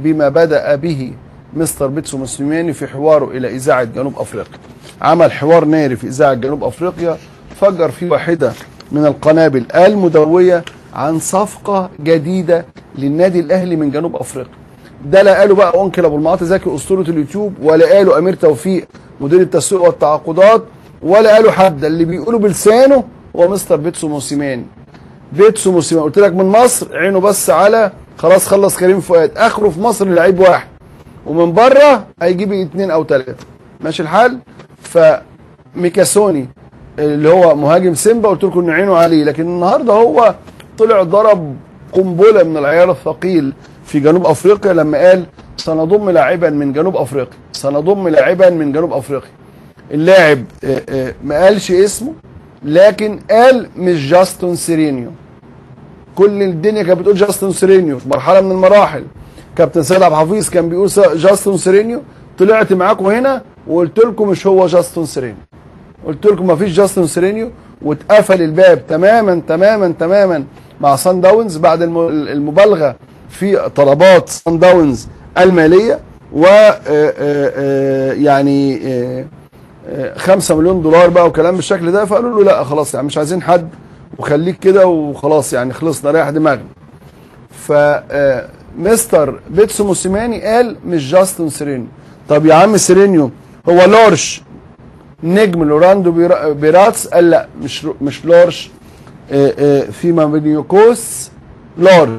بما بدأ به مستر بيتسو موسيماني في حواره إلى إذاعة جنوب أفريقيا. عمل حوار ناري في إذاعة جنوب أفريقيا فجر فيه واحدة من القنابل المدوية عن صفقة جديدة للنادي الأهلي من جنوب أفريقيا. ده لا قاله بقى أنكل أبو المعاطي زكي أسطورة اليوتيوب ولا قاله أمير توفيق مدير التسويق والتعاقدات ولا قاله حد. اللي بيقوله بلسانه هو مستر بيتسو موسيماني بيتسو موسيماني قلت لك من مصر عينه بس على خلاص خلص كريم فؤاد. آخره في مصر لعيب واحد. ومن بره هيجيب اثنين أو ثلاثة ماشي الحال؟ فميكاسوني اللي هو مهاجم سيمبا قلت لكم ان عينه عليه. لكن النهارده هو طلع ضرب قنبلة من العيار الثقيل في جنوب أفريقيا لما قال سنضم لاعبا من جنوب أفريقيا. سنضم لاعبا من جنوب أفريقيا. اللاعب آه، آه، ما قالش اسمه لكن قال مش جاستون سيرينيو. كل الدنيا كانت بتقول جاستون سيرينيو في مرحلة من المراحل. كابتن سيد عبد الحفيظ كان بيقول جاستون سيرينيو. طلعت معاكم هنا وقلت لكم مش هو جاستون سيرينيو. قلت لكم مفيش جاستون سيرينيو واتقفل الباب تماما تماما تماما مع سان داونز بعد الم- المبالغة في طلبات سان داونز المالية و آه، آه، آه، يعني آه، آه، 5 مليون دولار بقى وكلام بالشكل ده. فقالوا له لا خلاص يعني مش عايزين حد وخليك كده وخلاص يعني خلصنا ريح دماغنا. ف آه، مستر بيتسو موسيماني قال مش جاستن سيرينيو. طب يا عم سيرينيو هو لورش نجم أورلاندو بيرا- بيراتس؟ قال لا مش مش لورش. آه، آه، ثيمبينكوسي لورش.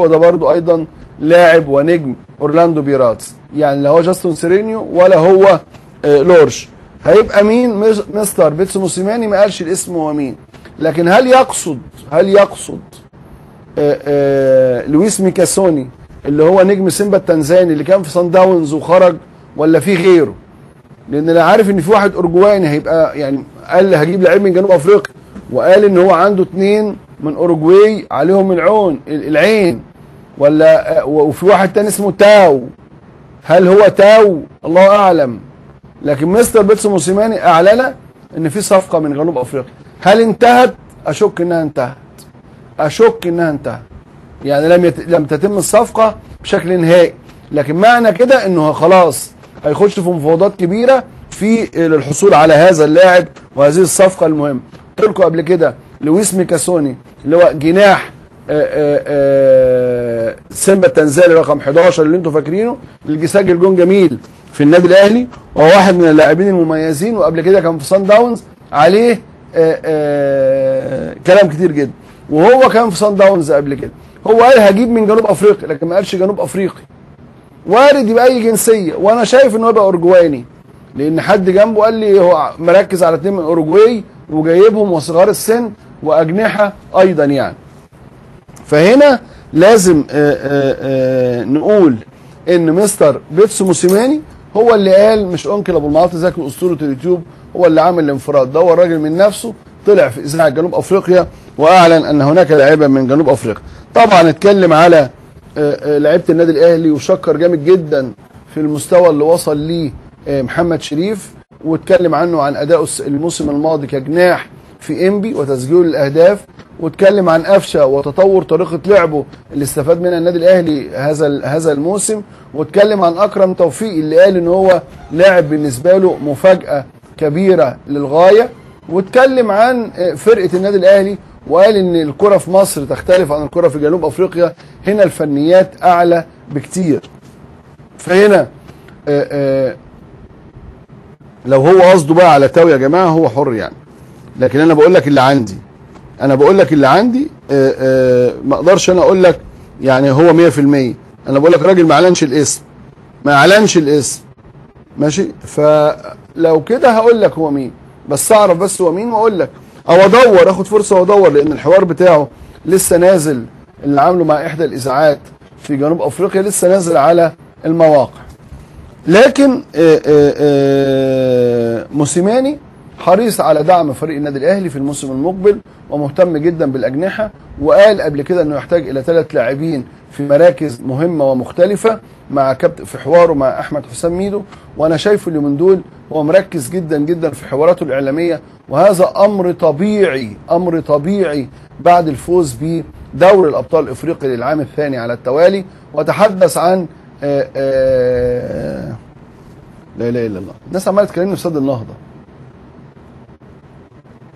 هو ده برضو أيضا لاعب ونجم أورلاندو بيراتس. يعني لا هو جاستون سيرينيو ولا هو لورش. هيبقى مين؟ مس- مستر بيتسو موسيماني ما قالش الاسم هو مين. لكن هل يقصد هل يقصد آه، آه، لويس ميكاسوني اللي هو نجم سيمبا التنزاني اللي كان في صن داونز وخرج ولا في غيره؟ لأن أنا عارف إن في واحد اورجواني هيبقى يعني قال هجيب لعيب من جنوب أفريقيا وقال إن هو عنده اتنين من أوروجواي عليهم العون العين ولا آه، وفي واحد تاني اسمه تاو. هل هو تاو؟ الله أعلم. لكن مستر بيتسو موسيماني أعلن إن في صفقة من جنوب أفريقيا. هل انتهت؟ أشك إنها انتهت. أشك إنها انتهت. يعني لم يت... لم تتم الصفقة بشكل نهائي. لكن معنى كده إنه خلاص هيخش في مفاوضات كبيرة في للحصول على هذا اللاعب وهذه الصفقة المهمة. قلت لكم قبل كده لويس ميكاسوني اللي هو جناح سيمبا التنزاني رقم 11 اللي أنتم فاكرينه اللي سجل جون جميل في النادي الأهلي وهو واحد من اللاعبين المميزين وقبل كده كان في صن داونز عليه كلام كتير جدا. وهو كان في صن داونز قبل كده. هو قال هجيب من جنوب أفريقيا لكن ما قالش جنوب أفريقي. وارد يبقى أي جنسية. وأنا شايف إن هو يبقى اورجواني لأن حد جنبه قال لي هو مركز على اتنين من اوروجواي وجايبهم وصغار السن وأجنحة أيضا يعني. فهنا لازم آآ آآ نقول إن مستر بيتسو موسيماني هو اللي قال مش أنكل أبو المعاطي زكي أسطورة اليوتيوب هو اللي عامل الانفراد ده هو الراجل من نفسه طلع في إذاعة جنوب أفريقيا وأعلن أن هناك لاعبا من جنوب أفريقيا. طبعا اتكلم على آه، آه، لعيبة النادي الأهلي وشكر جامد جدا في المستوى اللي وصل ليه آه، محمد شريف واتكلم عنه عن اداؤه الموسم الماضي كجناح في إنبي وتسجيل الأهداف واتكلم عن قفشة وتطور طريقة لعبه اللي استفاد منها النادي الأهلي هذا هذا الموسم واتكلم عن أكرم توفيق اللي قال إن هو لاعب بالنسبة له مفاجأة كبيرة للغاية واتكلم عن آه، فرقة النادي الأهلي وقال إن الكرة في مصر تختلف عن الكرة في جنوب أفريقيا. هنا الفنيات أعلى بكتير. فهنا آه، آه، لو هو قصده بقى على تاو يا جماعة هو حر يعني. لكن أنا بقول لك اللي عندي. أنا بقول لك اللي عندي ما أقدرش أنا أقول لك يعني هو 100% أنا بقول لك راجل ما أعلنش الاسم. ما أعلنش الاسم. ماشي؟ فلو كده هقول لك هو مين. بس أعرف بس هو مين وأقول لك. أو أدور آخد فرصة وأدور لأن الحوار بتاعه لسه نازل. اللي عامله مع إحدى الإذاعات في جنوب أفريقيا لسه نازل على المواقع. لكن آه، آه، آه، موسيماني حريص على دعم فريق النادي الأهلي في الموسم المقبل ومهتم جدا بالأجنحة وقال قبل كده إنه يحتاج إلى ثلاث لاعبين في مراكز مهمة ومختلفة. مع كابتن في حواره مع أحمد حسام ميدو وأنا شايفه اليومين دول هو مركز جدا جدا في حواراته الإعلامية وهذا أمر طبيعي أمر طبيعي بعد الفوز دوري الأبطال الافريقي للعام الثاني على التوالي. وتحدث عن آآ آآ لا إله إلا الله. الناس عمالة تكلمني في سد النهضة.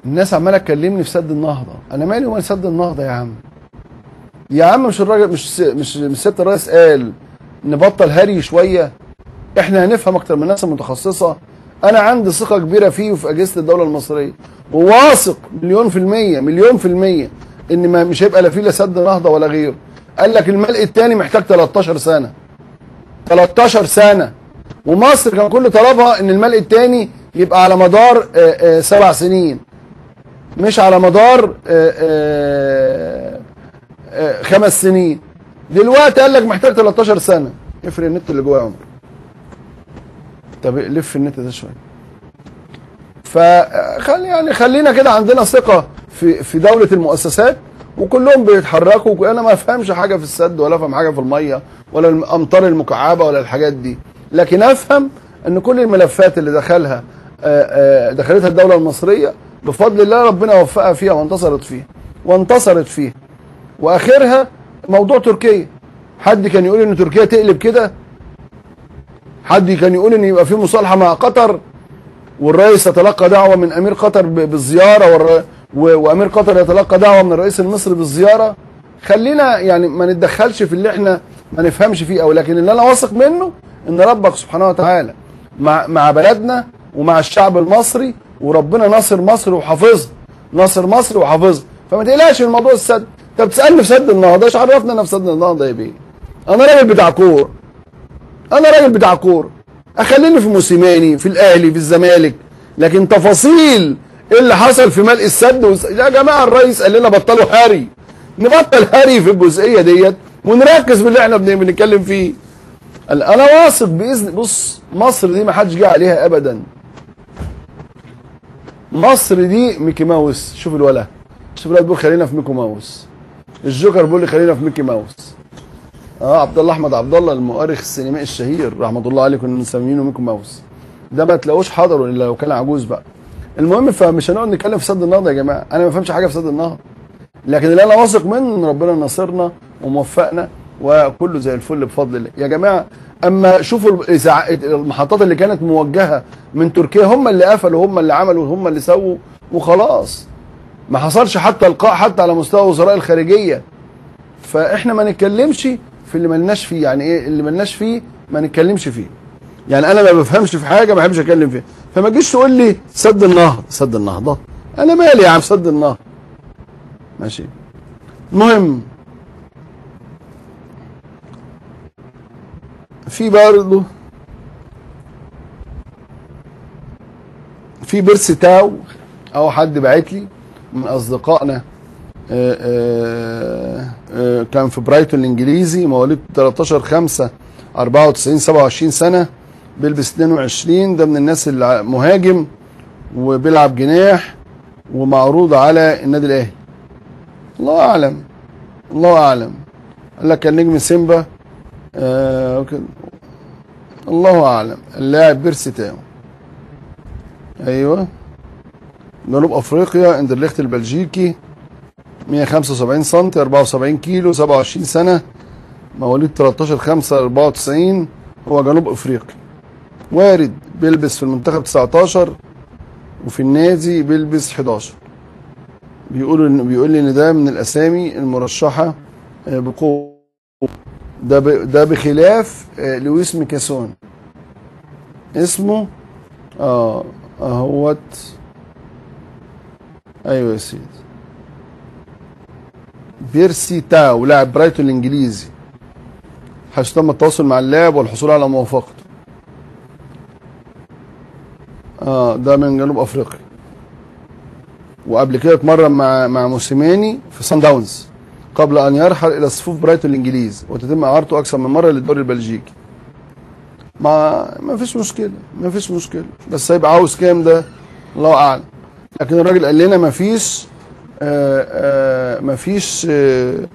الناس عمالة تكلمني في سد النهضة. أنا مالي ومال سد النهضة يا عم؟ يا عم مش الراجل مش مش مش سيادة الرئيس قال نبطل هري شوية. إحنا هنفهم أكتر من الناس المتخصصة. أنا عندي ثقة كبيرة فيه وفي أجهزة الدولة المصرية. وواثق مليون في المية مليون في المية إن ما مش هيبقى لا فيه لا سد نهضة ولا غيره. قال لك الملء الثاني محتاج 13 سنة. 13 سنة. ومصر كان كل طلبها إن الملء الثاني يبقى على مدار آآ آآ سبع سنين. مش على مدار آآ خمس سنين. دلوقتي قال لك محتاج 13 سنة. افرق النت اللي جوه يا عمر طب لف النت ده شوية. فخلي يعني خلينا كده عندنا ثقة في في دولة المؤسسات وكلهم بيتحركوا أنا ما أفهمش حاجة في السد ولا أفهم حاجة في المية ولا الأمطار المكعبة ولا الحاجات دي. لكن أفهم إن كل الملفات اللي دخلها دخلتها الدولة المصرية بفضل الله ربنا وفقها فيها وانتصرت فيها. وانتصرت فيها. وآخرها موضوع تركيا. حد كان يقول إن تركيا تقلب كده؟ حد كان يقول إن يبقى في مصالحة مع قطر؟ والرئيس يتلقى دعوة من أمير قطر بالزيارة وأمير قطر يتلقى دعوة من الرئيس المصري بالزيارة. خلينا يعني ما نتدخلش في اللي إحنا ما نفهمش فيه قوي لكن اللي أنا واثق منه إن ربك سبحانه وتعالى مع مع بلدنا ومع الشعب المصري وربنا ناصر مصر وحافظها ناصر مصر وحافظها فما تقلقش من موضوع السد. انت بتسالني في سد النهضة إيش عرفنا أنا في سد النهضة يا بيه؟ أنا راجل بتاع كوره أنا راجل بتاع كوره أخليني في موسيماني في الأهلي في الزمالك. لكن تفاصيل اللي حصل في ملء السد وس... يا جماعة الرئيس قال لنا بطلوا هري نبطل هري في الجزئية ديت ونركز باللي إحنا بنتكلم فيه. أنا واثق باذن بص مصر دي ما حدش جه عليها ابدا. مصر دي ميكي ماوس. شوف الولا. شوف الولا بيقول خلينا في ميكي ماوس. الجوكر بيقول لي خلينا في ميكي ماوس. آه عبد الله أحمد عبد الله المؤرخ السينمائي الشهير رحمة الله عليه كنا مسمينه ميكي ماوس. ده ما تلاقوش حضره إلا لو كان عجوز بقى. المهم فمش هنقعد نتكلم في سد النهضه يا جماعة. أنا ما بفهمش حاجة في سد النهضه لكن اللي أنا واثق منه إن ربنا ناصرنا وموفقنا وكله زي الفل بفضل الله. يا جماعة أما شوفوا المحطات اللي كانت موجهة من تركيا هم اللي قفلوا هم اللي عملوا هم اللي سووا وخلاص. ما حصلش حتى القاء حتى على مستوى وزراء الخارجية. فإحنا ما نتكلمش في اللي ملناش فيه يعني إيه اللي ملناش فيه ما نتكلمش فيه. يعني أنا ما بفهمش في حاجة ما بحبش أتكلم فيها. فما تجيش تقول لي سد النهضه سد النهضه أنا مالي يا عم سد النهضه ماشي. المهم في برضه في بيرسي تاو أو حد بعت لي. من أصدقائنا آآ آآ آآ كان في برايتون الإنجليزي مواليد 13 5 94 27 سنة بيلبس 22 ده من الناس اللي مهاجم وبيلعب جناح ومعروض على النادي الأهلي. الله أعلم الله أعلم. قال لك كان نجم سيمبا آه الله أعلم. اللاعب بيرسي تاو. أيوه. جنوب أفريقيا إندرليخت البلجيكي 175 سم 74 كيلو 27 سنة مواليد 13 5 94 هو جنوب افريقي وارد بيلبس في المنتخب 19 وفي النادي بيلبس 11 بيقولوا ان بيقول لي إن ده من الأسامي المرشحة بقوة. ده. ده بخلاف لويس ميكاسون. اسمه آه أهوت أيوه يا سيدي. بيرسي تاو لاعب برايتون الإنجليزي. حيث تم التواصل مع اللاعب والحصول على موافقته. آه ده من جنوب أفريقيا. وقبل كده اتمرن مع مع موسيماني في سان داونز قبل أن يرحل إلى صفوف برايتون الانجليز وتتم إعارته أكثر من مرة للدوري البلجيكي. ما ما فيش مشكلة ما فيش مشكلة. بس هيبقى عاوز كام ده؟ الله أعلم. لكن الراجل قال لنا ما فيش آآ آآ ما فيش آآ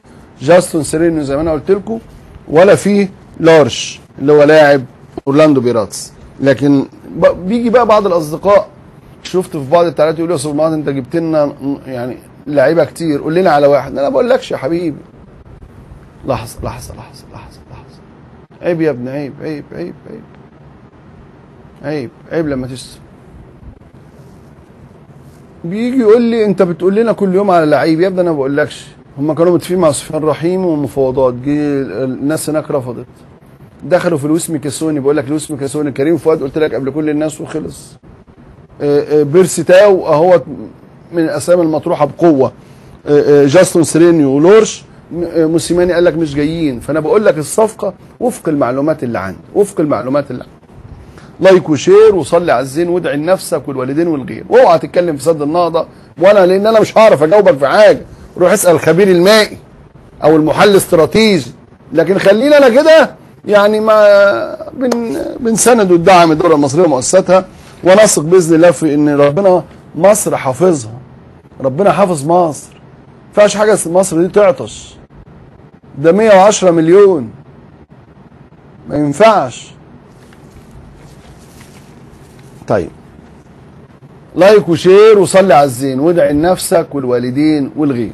جاستون سيرينو زي ما أنا قلت لكم ولا في لورش اللي هو لاعب أورلاندو بيراتس. لكن بيجي بقى بعض الأصدقاء شفت في بعض التعليقات يقولوا يا أستاذ أنت جبت لنا يعني لعيبة كتير قول لنا على واحد. أنا بقول لكش يا حبيبي. لحظة لحظة لحظة لحظة لحظة. عيب يا ابني عيب عيب عيب عيب. عيب عيب لما تشتم. بيجي يقول لي انت بتقول لنا كل يوم على لعيب. يا ابني أنا ما بقولكش. هم كانوا متفقين مع سفيان رحيم ومفاوضات. جه الناس هناك رفضت. دخلوا في لويس ميكاسوني. بقول لك لويس ميكاسوني كريم فؤاد. قلت لك قبل كل الناس وخلص. آه، آه، بيرسي تاو اهوت من الأسامي المطروحة بقوة. آه، جاستون سيرينيو ولورش. موسيماني قال لك مش جايين. فأنا بقول لك الصفقة وفق المعلومات اللي عندي. وفق المعلومات اللي عندي. like و share وصلي على الزين وادعي لنفسك والوالدين والغير. واوعى تتكلم في سد النهضة وأنا لأن أنا مش هعرف أجاوبك في حاجة. روح اسأل الخبير المائي أو المحلل الاستراتيجي لكن خلينا أنا كده يعني ما بن بنسند وندعم الدولة المصرية ومؤسساتها. ونثق بإذن الله في إن ربنا مصر حافظها. ربنا حافظ مصر. ما فيهاش حاجة مصر دي تعطش ده 110 مليون. ما ينفعش. طيب. like و share وصلي على الزين وادعي لنفسك والوالدين والغير